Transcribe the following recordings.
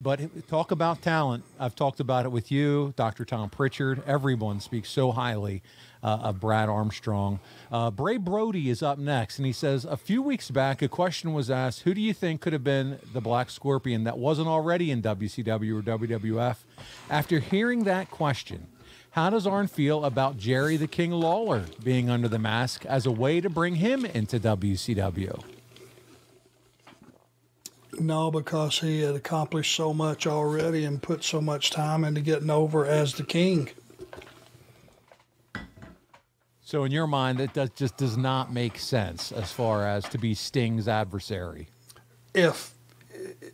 But talk about talent. I've talked about it with you, Dr. Tom Prichard. Everyone speaks so highly uh, of Brad Armstrong. Uh, Bray Brody is up next, and he says a few weeks back, a question was asked: Who do you think could have been the Black Scorpion that wasn't already in WCW or WWF? After hearing that question, how does Arn feel about Jerry the King Lawler being under the mask as a way to bring him into WCW? No, because he had accomplished so much already and put so much time into getting over as the king. So, in your mind, that does, just does not make sense as far as to be Sting's adversary. If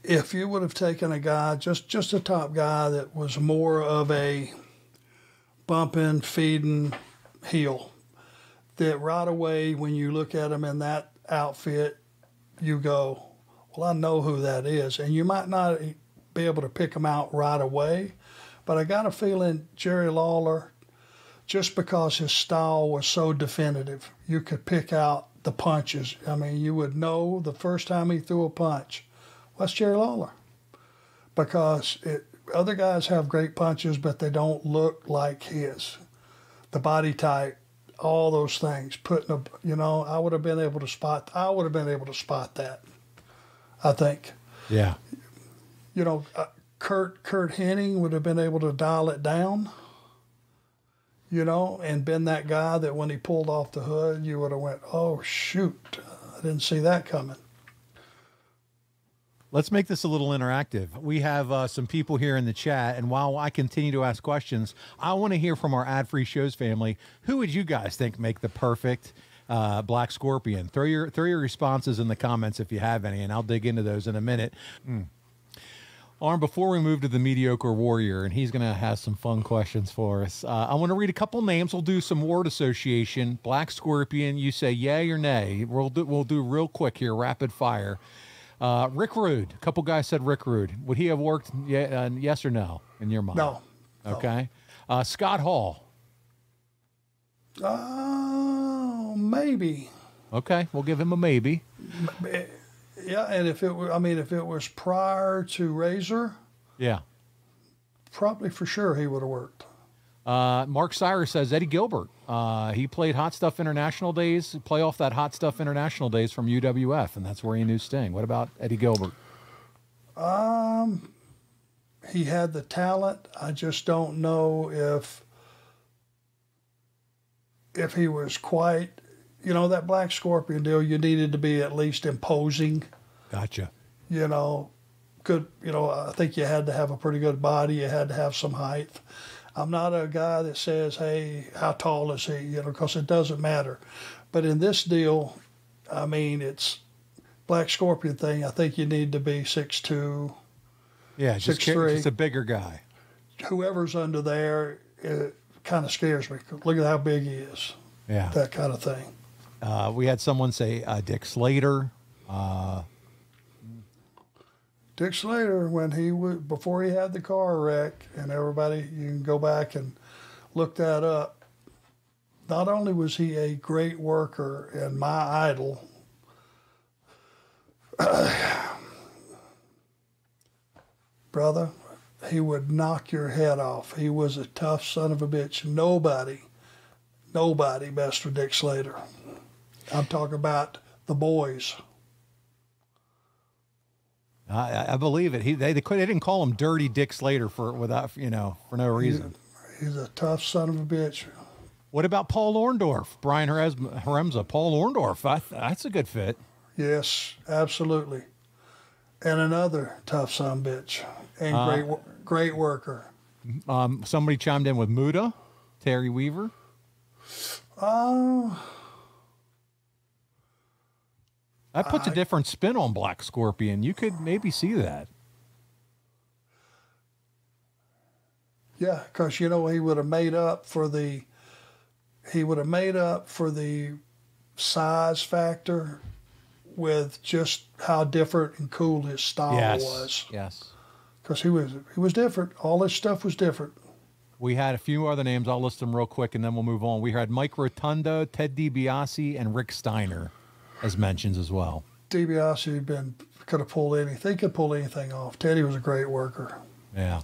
if you would have taken a guy, just just a top guy that was more of a bumping, feeding heel, that right away when you look at him in that outfit, you go, well, I know who that is. And you might not be able to pick him out right away, but I got a feeling Jerry Lawler, just because his style was so definitive, you could pick out the punches. I mean, you would know the first time he threw a punch, that's Jerry Lawler. Because it, other guys have great punches, but they don't look like his. The body type, all those things. Putting a, you know, I would have been able to spot. I would have been able to spot that. I think. Yeah. You know, uh, Curt Curt Hennig would have been able to dial it down. You know, and been that guy that when he pulled off the hood, you would have went, "Oh shoot, I didn't see that coming." Let's make this a little interactive. We have uh, some people here in the chat, and while I continue to ask questions, I want to hear from our ad-free shows family. Who would you guys think make the perfect uh, Black Scorpion? Throw your throw your responses in the comments if you have any, and I'll dig into those in a minute. Mm. Arn, before we move to the mediocre warrior, and he's going to have some fun questions for us, uh, I want to read a couple names. We'll do some word association. Black Scorpion, you say yay or nay. We'll do, we'll do real quick here, rapid fire. Uh, Rick Rude. A couple guys said Rick Rude. Would he have worked? Yeah, uh, yes or no in your mind? No. Okay. Uh, Scott Hall. Uh, maybe. Okay, we'll give him a maybe. Yeah, and if it were, I mean, if it was prior to Razor, yeah, probably for sure he would have worked. Uh, Mark Cyrus says Eddie Gilbert. Uh, he played Hot Stuff International days, play off that Hot Stuff International days from UWF, and that's where he knew Sting. What about Eddie Gilbert? Um, he had the talent. I just don't know if if he was quite, you know, that Black Scorpion deal. You needed to be at least imposing. Gotcha. You know, good. You know, I think you had to have a pretty good body. You had to have some height. I'm not a guy that says, "Hey, how tall is he?" You know, because it doesn't matter. But in this deal, I mean, it's Black Scorpion thing. I think you need to be six two. Yeah, just, six, three. just a bigger guy. Whoever's under there it kind of scares me. Look at how big he is. Yeah, that kind of thing. Uh, we had someone say uh, Dick Slater. Uh, Dick Slater, when he was before he had the car wreck, and everybody, you can go back and look that up. Not only was he a great worker and my idol, brother, he would knock your head off. He was a tough son of a bitch. Nobody, nobody with Dick Slater. I'm talking about the boys. I, I believe it. He they, they, they didn't call him Dirty Dick Slater for without you know for no reason. He's, he's a tough son of a bitch. What about Paul Orndorff, Brian Haremza, Paul Orndorff? I, that's a good fit. Yes, absolutely. And another tough son bitch and uh, great great worker. Um, somebody chimed in with Muta, Terry Weaver. Uh, that puts a different spin on Black Scorpion. You could maybe see that. Yeah, because you know he would have made up for the he would have made up for the size factor with just how different and cool his style yes. was. Yes. Because he was he was different. All his stuff was different. We had a few other names. I'll list them real quick, and then we'll move on. We had Mike Rotundo, Ted DiBiase, and Rick Steiner as mentions as well. DiBiase had been could have pulled anything. He could pull anything off. Teddy was a great worker. Yeah.